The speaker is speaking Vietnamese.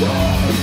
Senhor.